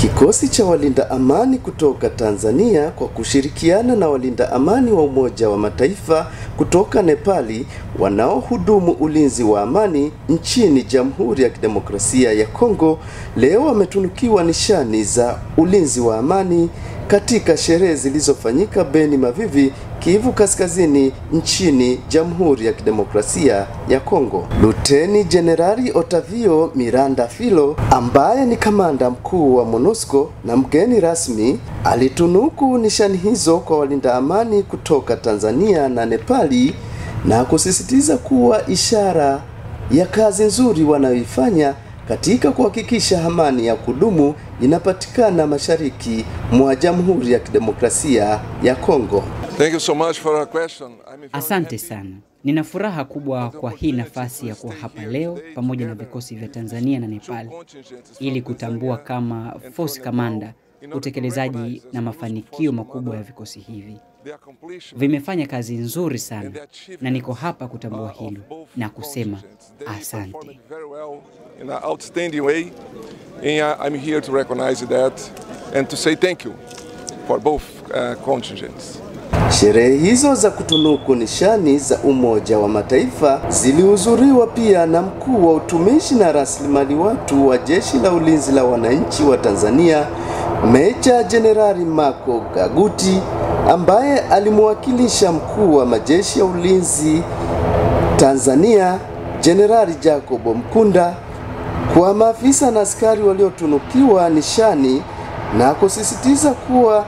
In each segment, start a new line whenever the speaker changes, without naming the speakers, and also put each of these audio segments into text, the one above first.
Kikosi cha walinda amani kutoka Tanzania kwa kushirikiana na walinda amani wa Umoja wa Mataifa kutoka Nepali wanaohudumu ulinzi wa amani nchini Jamhuri ya Kidemokrasia ya Kongo leo wametunukiwa nishani za ulinzi wa amani katika sherehe zilizofanyika Beni Mavivi, Kivu Kaskazini nchini Jamhuri ya Kidemokrasia ya Kongo. Luteni Jenerali Otavio Miranda Filo ambaye ni kamanda mkuu wa MONUSCO na mgeni rasmi alitunuku nishani hizo kwa walinda amani kutoka Tanzania na Nepali na kusisitiza kuwa ishara ya kazi nzuri wanayoifanya katika kuhakikisha amani ya kudumu inapatikana mashariki mwa Jamhuri ya Kidemokrasia ya Kongo.
Thank you so much for our question.
Asante sana. Nina furaha kubwa kwa hii nafasi ya kuwa hapa leo pamoja na vikosi vya Tanzania na Nepal ili kutambua kama Force kamanda utekelezaji na mafanikio makubwa ya vikosi hivi. Vimefanya kazi nzuri sana na niko hapa kutambua hilo na kusema asante.
in an outstanding way. And I'm here to recognize that and to say thank you for both uh, contingents.
Sherehe hizo za kutunuku nishani za Umoja wa Mataifa zilihudhuriwa pia na mkuu wa utumishi na rasilimali watu wa Jeshi la Ulinzi la Wananchi wa Tanzania, Meja Jenerali Mako Gaguti, ambaye alimwakilisha mkuu wa majeshi ya ulinzi Tanzania, Jenerali Jacob Mkunda, kwa maafisa na askari waliotunukiwa nishani na kusisitiza kuwa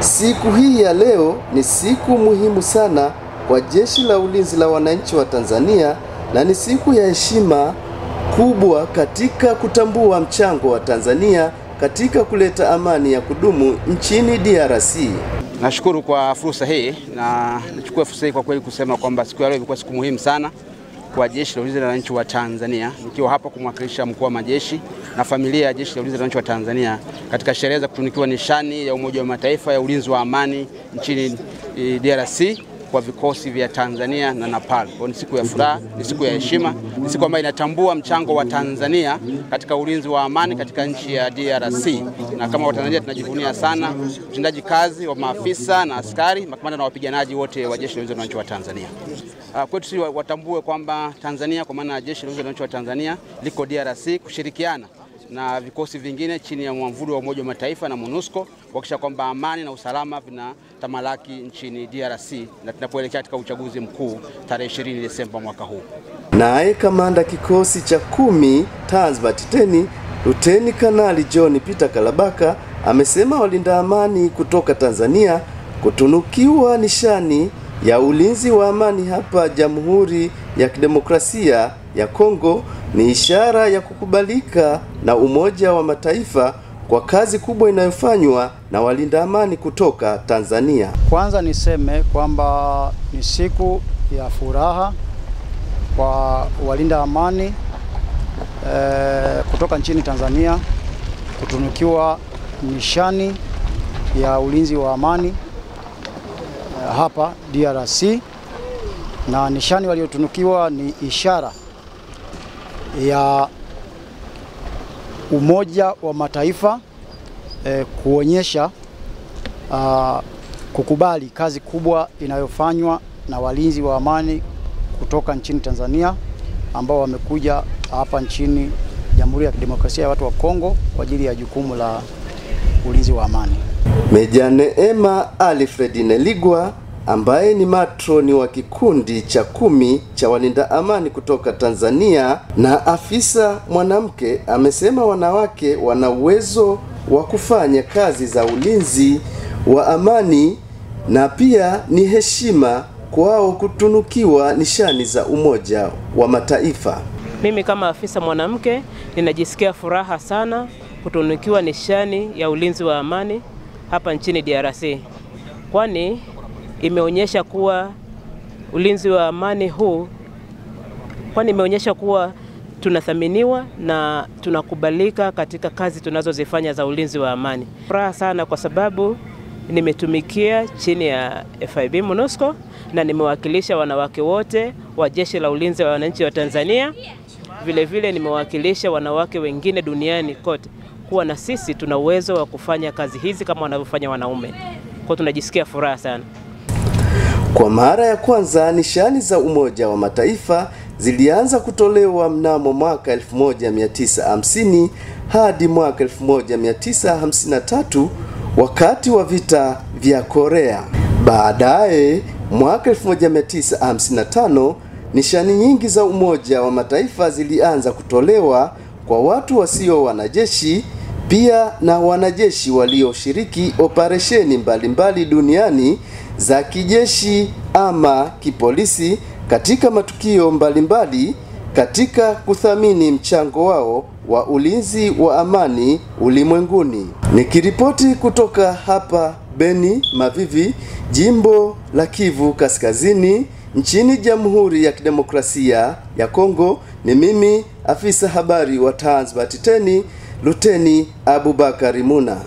Siku hii ya leo ni siku muhimu sana kwa Jeshi la Ulinzi la Wananchi wa Tanzania na ni siku ya heshima kubwa katika kutambua mchango wa Tanzania katika kuleta amani ya kudumu nchini DRC.
Nashukuru kwa fursa hii na nichukue fursa hii kwa kweli kusema kwamba siku ya leo ilikuwa siku muhimu sana kwa Jeshi la Ulinzi la Wananchi wa Tanzania, nikiwa hapa kumwakilisha mkuu wa majeshi na familia ya Jeshi la Ulinzi la Wananchi wa Tanzania katika sherehe za kutunikiwa nishani ya Umoja wa Mataifa ya ulinzi wa amani nchini eh, DRC kwa vikosi vya Tanzania na Nepal. Kwa ni siku ya furaha, ni siku ya heshima, ni siku ambayo inatambua mchango wa Tanzania katika ulinzi wa amani katika nchi ya DRC. Na kama Watanzania tunajivunia sana utendaji kazi wa maafisa na askari, makamanda na wapiganaji wote wa Jeshi la Ulinzi la Wananchi wa Tanzania. Uh, kwetu sisi watambue kwamba Tanzania kwa maana ya Jeshi la Wananchi wa Tanzania liko DRC kushirikiana na vikosi vingine chini ya mwamvuli wa Umoja wa Mataifa na MONUSCO kuhakikisha kwamba amani na usalama vinatamalaki nchini DRC na tunapoelekea katika uchaguzi mkuu tarehe 20 Desemba mwaka huu.
Naye kamanda kikosi cha kumi Tanzbat Teni Luteni Kanali John Peter Kalabaka amesema walinda amani kutoka Tanzania kutunukiwa nishani ya ulinzi wa amani hapa Jamhuri ya Kidemokrasia ya Kongo ni ishara ya kukubalika na Umoja wa Mataifa kwa kazi kubwa inayofanywa na walinda amani kutoka Tanzania.
Kwanza niseme kwamba ni siku ya furaha kwa walinda amani eh, kutoka nchini Tanzania kutunukiwa nishani ya ulinzi wa amani hapa DRC, na nishani waliotunukiwa ni ishara ya Umoja wa Mataifa eh, kuonyesha uh, kukubali kazi kubwa inayofanywa na walinzi wa amani kutoka nchini Tanzania ambao wamekuja hapa nchini Jamhuri ya Kidemokrasia ya Watu wa Kongo kwa ajili ya jukumu la ulinzi wa amani.
Meja Neema Alfred Neligwa ambaye ni matroni wa kikundi cha kumi cha walinda amani kutoka Tanzania na afisa mwanamke amesema wanawake wana uwezo wa kufanya kazi za ulinzi wa amani na pia ni heshima kwao kutunukiwa nishani za Umoja wa Mataifa.
Mimi kama afisa mwanamke ninajisikia furaha sana kutunukiwa nishani ya ulinzi wa amani hapa nchini DRC, kwani imeonyesha kuwa ulinzi wa amani huu, kwani imeonyesha kuwa tunathaminiwa na tunakubalika katika kazi tunazozifanya za ulinzi wa amani. Furaha sana kwa sababu nimetumikia chini ya FIB MONUSCO na nimewakilisha wanawake wote wa Jeshi la Ulinzi wa Wananchi wa Tanzania. Vilevile vile nimewakilisha wanawake wengine duniani kote kuwa na sisi tuna uwezo wa kufanya kazi hizi kama wanavyofanya wanaume. Kwa tunajisikia furaha sana.
Kwa mara ya kwanza nishani za Umoja wa Mataifa zilianza kutolewa mnamo mwaka 1950 hadi mwaka 1953 wakati wa vita vya Korea. Baadaye mwaka 1955 nishani nyingi za Umoja wa Mataifa zilianza kutolewa kwa watu wasio wanajeshi pia na wanajeshi walioshiriki operesheni mbalimbali duniani za kijeshi ama kipolisi katika matukio mbalimbali katika kuthamini mchango wao wa ulinzi wa amani ulimwenguni. Nikiripoti kutoka hapa Beni Mavivi, jimbo la Kivu Kaskazini, nchini Jamhuri ya Kidemokrasia ya Kongo, ni mimi afisa habari wa Tanzbat 10 Luteni Abubakari Muna.